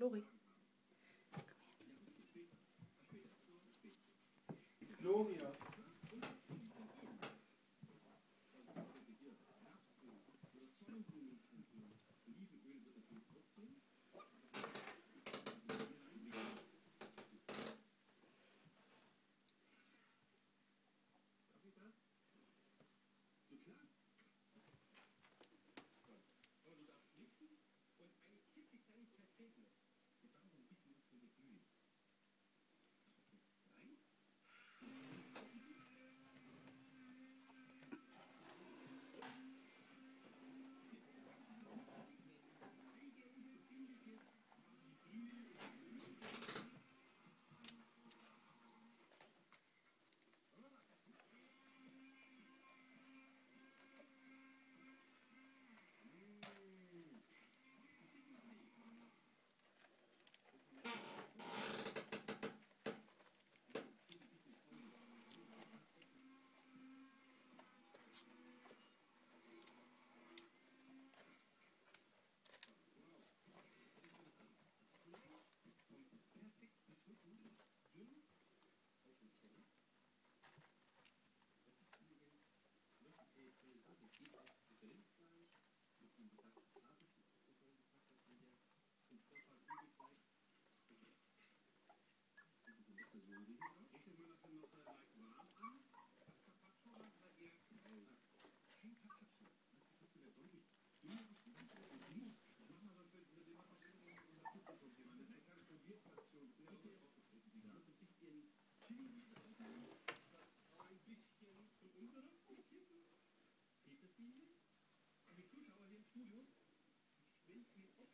Lori. Gloria.